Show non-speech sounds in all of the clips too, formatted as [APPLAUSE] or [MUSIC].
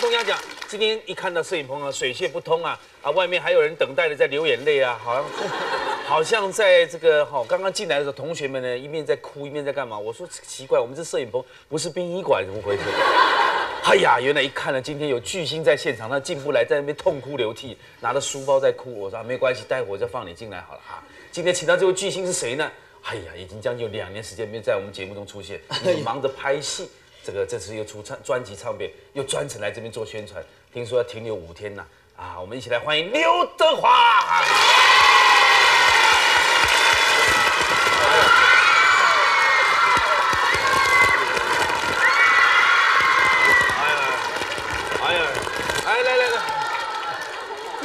鸡同鸭讲，今天一看到摄影棚啊，水泄不通啊，啊，外面还有人等待的在流眼泪啊，好像 [LAUGHS] 好像在这个好刚刚进来的时候，同学们呢一面在哭，一面在干嘛？我说奇怪，我们这摄影棚不是殡仪馆，怎么回事？哎呀，原来一看呢，今天有巨星在现场，他进不来，在那边痛哭流涕，拿着书包在哭。我说、啊、没关系，待会儿再放你进来好了哈。今天请到这位巨星是谁呢？哎呀，已经将近有两年时间没有在我们节目中出现，忙着拍戏。这个这次又出唱专辑唱片，又专程来这边做宣传，听说要停留五天呢。啊，我们一起来欢迎刘德华。哎呀，哎来来来，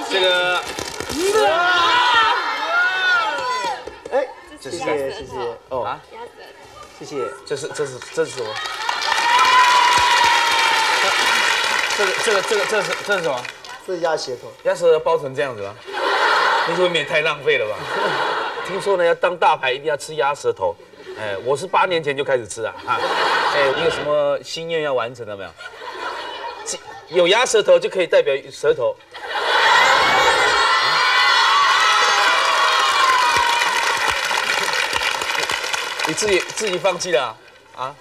这个哎，谢谢谢谢哦，啊，谢谢。这是这是这是什么？这个这个这个这是这是什么？这是鸭舌头，鸭舌头包成这样子吗？[LAUGHS] 你未免也太浪费了吧？[LAUGHS] 听说呢，要当大牌一定要吃鸭舌头。哎，我是八年前就开始吃啊。哈，哎，一个什么心愿要完成了没有？这有鸭舌头就可以代表舌头。[LAUGHS] 你自己自己放弃了啊？啊？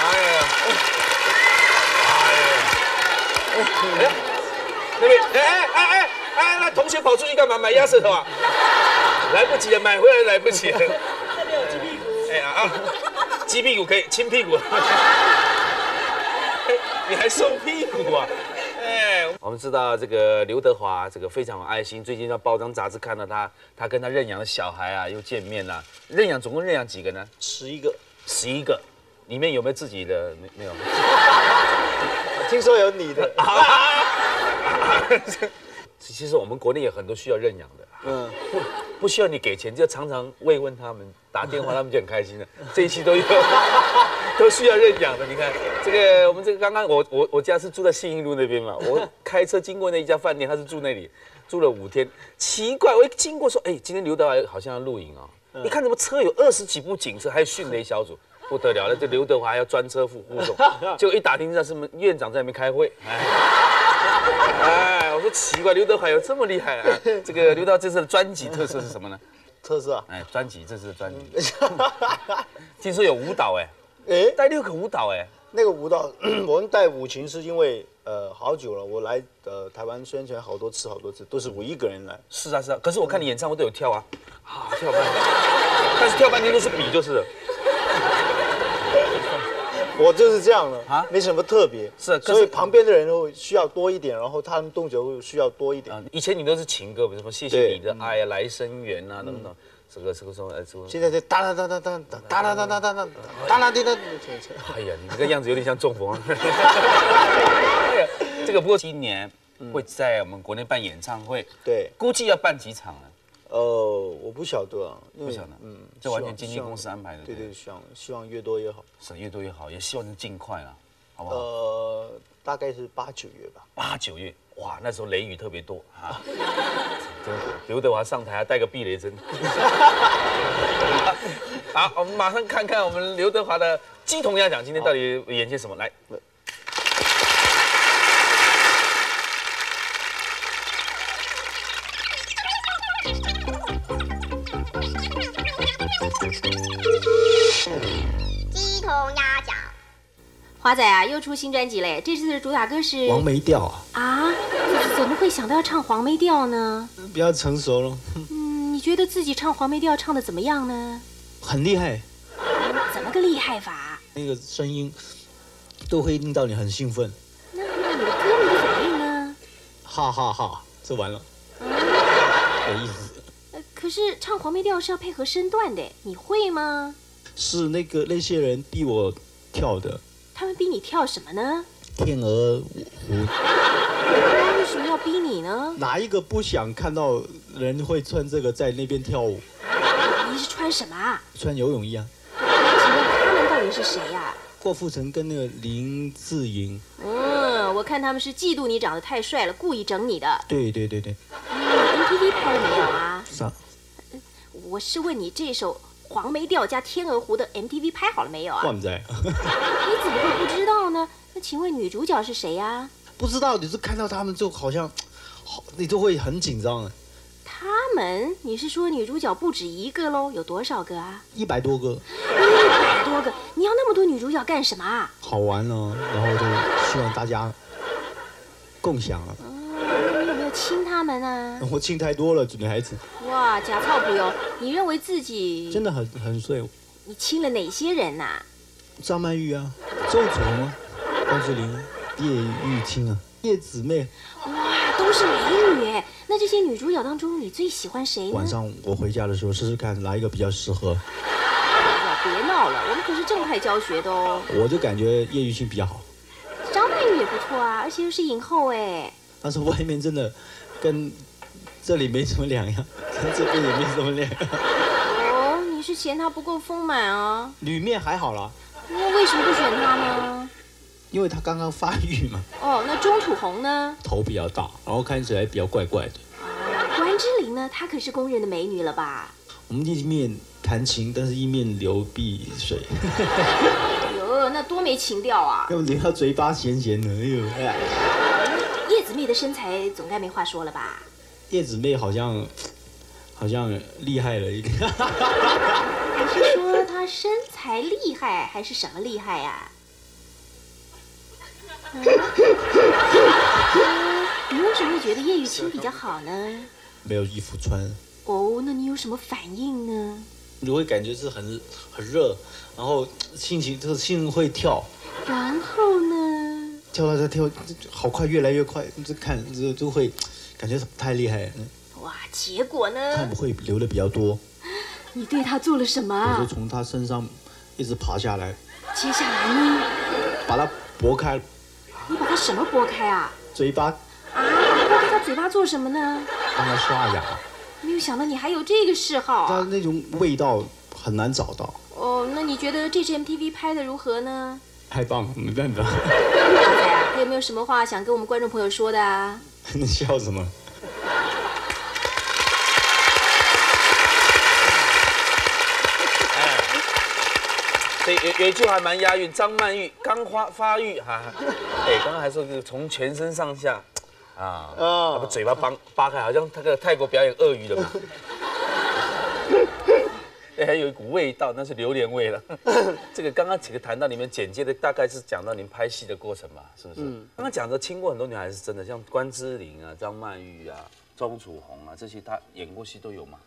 哎呀，哎呀，那边，哎哎哎哎哎，那同学跑出去干嘛？买鸭舌头啊？来不及了，买回来来不及了。哎呀啊，鸡屁股可以亲屁股。你还送屁股啊？哎，我们知道这个刘德华这个非常有爱心，最近在报章杂志看到他，他跟他认养的小孩啊又见面了。认养总共认养几个呢？十一个，十一个，里面有没有自己的？没没有。[LAUGHS] 听说有你的，[LAUGHS] 其实我们国内有很多需要认养的，嗯，不不需要你给钱，就常常慰问他们，打电话他们就很开心了。[LAUGHS] 这一期都有，[LAUGHS] 都需要认养的。你看这个，我们这个刚刚我我我家是住在信义路那边嘛，[LAUGHS] 我开车经过那一家饭店，他是住那里，住了五天。奇怪，我一经过说，哎，今天刘德华好像要露营哦。你看怎么车有二十几部警车，还有迅雷小组。不得了了，这刘德华还要专车护护送，结果一打听知道是院长在那边开会。哎，哎，我说奇怪，刘德华有这么厉害啊？[LAUGHS] 这个刘德华这次的专辑特色是什么呢？[LAUGHS] 特色啊，哎，专辑这次的专辑，[LAUGHS] 听说有舞蹈哎，哎，带六个舞蹈哎，那个舞蹈，[CLEARS THROAT] 我们带舞琴是因为呃好久了，我来呃台湾宣传好多次好多次，都是我一个人来，是啊是啊，可是我看你演唱会都有跳啊，啊跳半天，但是跳半天都是比就是了。我就是这样了啊啊，没什么特别，是是所以旁边的人会需要多一点，然后他们动作会需要多一点。啊，以前你都是情歌，比如什么谢谢你的爱啊，来生缘啊等等，这个这个什么呃这个，现在在哒哒哒哒哒哒哒哒哒哒哒哒哒哒滴哒，哎呀，你这个样子有点像中风。[LAUGHS] 这个不过今年会在我们国内办演唱会，对，估计要办几场呢？呃，我不晓得啊，不晓得嗯，这完全经纪公司安排的。对对，希望希望越多越好。是越多越好，也希望能尽快了，好不好？呃，大概是八九月吧。八九月，哇，那时候雷雨特别多啊。这 [LAUGHS] 个刘德华上台还带个避雷针。[LAUGHS] 好，我们马上看看我们刘德华的鸡同鸭讲，今天到底演些什么？来，鸡同鸭讲，华仔啊，又出新专辑嘞！这次的主打歌是黄梅调啊，啊，怎么会想到要唱黄梅调呢？比较成熟了，嗯，你觉得自己唱黄梅调唱的怎么样呢？很厉害，怎么个厉害法？那个声音都会令到你很兴奋，那那你的歌迷的反应呢？哈哈哈，这完了，有意思。呃，可是唱黄梅调是要配合身段的，你会吗？是那个那些人逼我跳的他们逼你跳什么呢？天鹅湖，为什么要逼你呢？哪一个不想看到人会穿这个在那边跳舞，你是穿什么啊？穿游泳衣啊？请问他们到底是谁呀、郭富城跟那个林志颖，嗯，我看他们是嫉妒你长得太帅了，故意整你的。对对对对，嗯，MTV 拍了没有啊？啥我是问你这首黄梅调加天鹅湖的 MTV 拍好了没有啊？你怎么会不知道呢？那请问女主角是谁呀、不知道，你是看到他们就好像，好，你就会很紧张啊，他们？你是说女主角不止一个喽？有多少个啊？一百多个，一百多个。你要那么多女主角干什么啊？好玩哦，然后就希望大家共享啊。亲他们啊？[LAUGHS] 我亲太多了，女孩子哇，假操不哟！你认为自己真的很很碎。你亲了哪些人呐、张曼玉啊，周子红啊，关之琳、叶玉卿啊，叶姊妹。哇，都是美女哎。那这些女主角当中，你最喜欢谁呢？晚上我回家的时候试试看哪一个比较适合，哎别闹了，我们可是正派教学的哦。我就感觉叶玉卿比较好，张曼玉也不错啊，而且又是影后哎。但是外面真的跟这里没什么两样，跟这边也没什么两样。哦，你是嫌她不够丰满啊？里面还好啦，那为什么不选她呢？因为她刚刚发育嘛，哦，那中楚红呢？头比较大，然后看起来比较怪怪的。关之琳呢？她可是公认的美女了吧？我们一面弹琴，但是一面流鼻水，哎呦，那多没情调啊！[LAUGHS] 要不流到嘴巴咸咸的。哎呦，哎，叶子妹的身材总该没话说了吧？叶子妹好像好像厉害了一点。你是说她身材厉害，还是什么厉害呀、嗯嗯你为什么会觉得叶玉卿比较好呢？没有衣服穿，哦，那你有什么反应呢？你会感觉是很很热，然后心情就是心会跳，然后呢？跳到这跳，好快，越来越快，这看这就会感觉太厉害了，哇，结果呢他呢们？会流的比较多，你对他做了什么啊？我就从他身上一直爬下来，接下来呢？把他拨开你把他什么拨开啊？嘴巴，啊，拨开他嘴巴做什么呢？帮他刷牙，没有想到你还有这个嗜好他啊！那种味道很难找到，哦，那你觉得这支 MTV 拍的如何呢？太棒了，没办法，阿仔啊，还有没有什么话想跟我们观众朋友说的啊？[LAUGHS] 你笑什么？所以有有一句话还蛮押韵，张曼玉刚发发育哈，哎，刚刚还说是从全身上下啊，啊把嘴巴扒扒开，好像那个泰国表演鳄鱼的嘛。哎，还有一股味道，那是榴莲味了。[LAUGHS] 这个刚刚几个谈到里面简介的，大概是讲到您拍戏的过程吧，是不是？刚刚讲的亲过很多女孩是真的，像关之琳啊、张曼玉啊、钟楚红啊这些，她演过戏都有吗？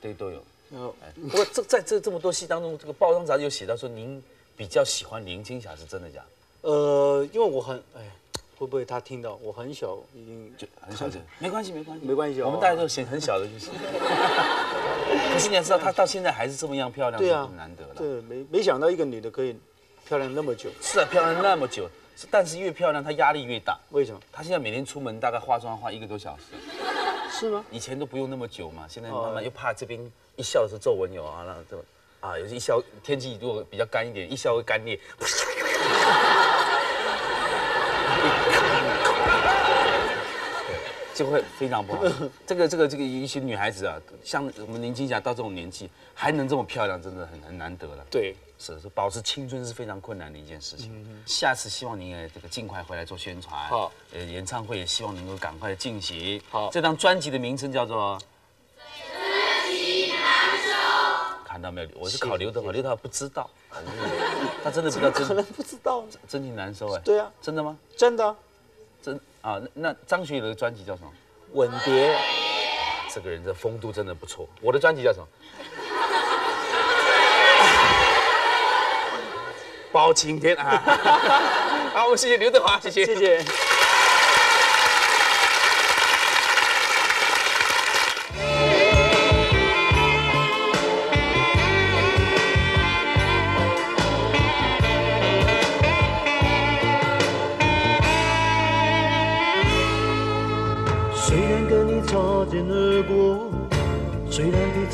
对，都有。哦哎不过这在这这么多戏当中，这个报章杂志有写到说您比较喜欢林青霞，是真的假的？呃，因为我很哎，会不会他听到我很小已经就很小的，没关系，没关系，没关系哦我们大家都显很小的就是。[LAUGHS] 可是你要知道，她到现在还是这么样漂亮，是对啊很难得了。对没没想到一个女的可以漂亮那么久，是啊，漂亮那么久，是但是越漂亮，她压力越大。为什么？她现在每天出门大概化妆化一个多小时，是吗？以前都不用那么久嘛，现在哦慢慢又怕这边一笑的时候皱纹有啊，那这啊，有些一笑天气如果比较干一点，一笑会干裂。就会非常不好。[LAUGHS] 这个这个这个一些女孩子啊，像我们林青霞到这种年纪还能这么漂亮，真的很很难得了。对，是是，保持青春是非常困难的一件事情。下次希望您也这个尽快回来做宣传。好，呃，演唱会也希望能够赶快进行。好这张专辑的名称叫做。看到没有？我是考刘德华，刘德华不知道，[LAUGHS] 他真的不知道可能不知道，真情难收哎。对啊，真的吗？真的啊那张学友的专辑叫什么？吻蝶，这个人的风度真的不错。我的专辑叫什么？包青天啊！[LAUGHS] 好，我们谢谢刘德华，谢谢，谢谢。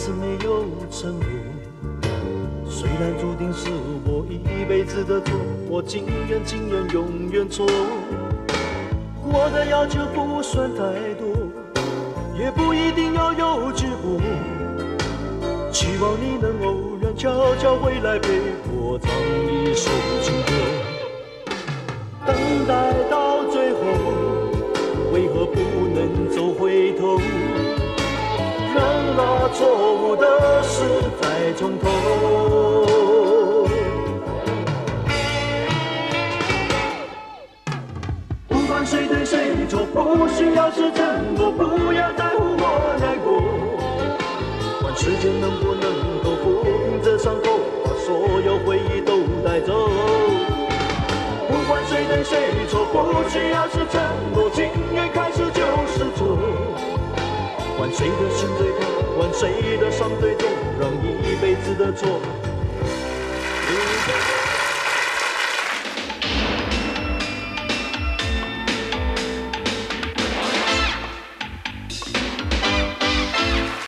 然彼此没有承诺，虽然注定是我一辈子的错，我情愿情愿永远错。我的要求不算太多，也不一定要有结果。希望你能偶然悄悄回来陪我唱一首情歌。等待到最后，为何不能走回头？那错误的事再从头。不管谁对谁错，不需要是争夺，不要在乎我难过。管时间能不能够抚平这伤口，把所有回忆都带走。不管谁对谁错，不需要是承谁的伤最重，让一辈子的错